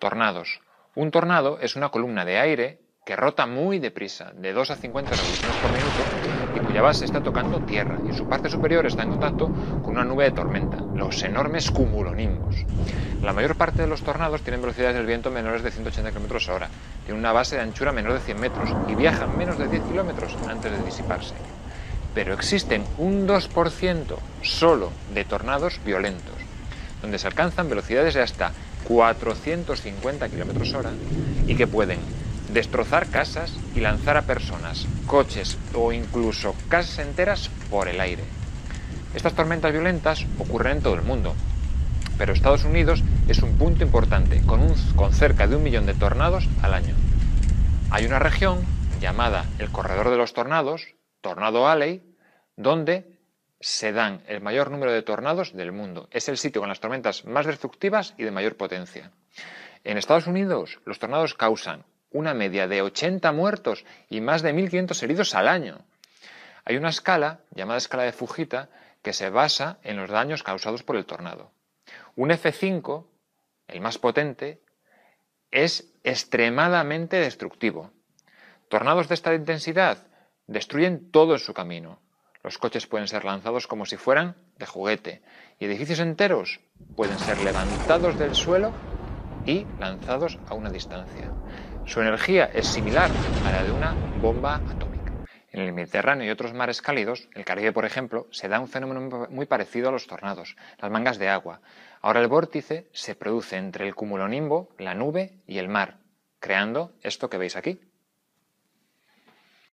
Tornados. Un tornado es una columna de aire que rota muy deprisa, de 2 a 50 revoluciones por minuto, y cuya base está tocando tierra, y su parte superior está en contacto con una nube de tormenta, los enormes cumulonimbos. La mayor parte de los tornados tienen velocidades del viento menores de 180 km hora, tienen una base de anchura menor de 100 metros y viajan menos de 10 km antes de disiparse. Pero existen un 2% solo de tornados violentos, donde se alcanzan velocidades de hasta 450 km hora y que pueden destrozar casas y lanzar a personas, coches o incluso casas enteras por el aire. Estas tormentas violentas ocurren en todo el mundo, pero Estados Unidos es un punto importante, con, un, con cerca de un millón de tornados al año. Hay una región llamada el Corredor de los Tornados, Tornado Alley, donde se dan el mayor número de tornados del mundo. Es el sitio con las tormentas más destructivas y de mayor potencia. En Estados Unidos, los tornados causan una media de 80 muertos y más de 1.500 heridos al año. Hay una escala, llamada escala de Fujita, que se basa en los daños causados por el tornado. Un F5, el más potente, es extremadamente destructivo. Tornados de esta intensidad destruyen todo en su camino. Los coches pueden ser lanzados como si fueran de juguete y edificios enteros pueden ser levantados del suelo y lanzados a una distancia. Su energía es similar a la de una bomba atómica. En el Mediterráneo y otros mares cálidos, el Caribe por ejemplo, se da un fenómeno muy parecido a los tornados, las mangas de agua. Ahora el vórtice se produce entre el cumulonimbo, la nube y el mar, creando esto que veis aquí.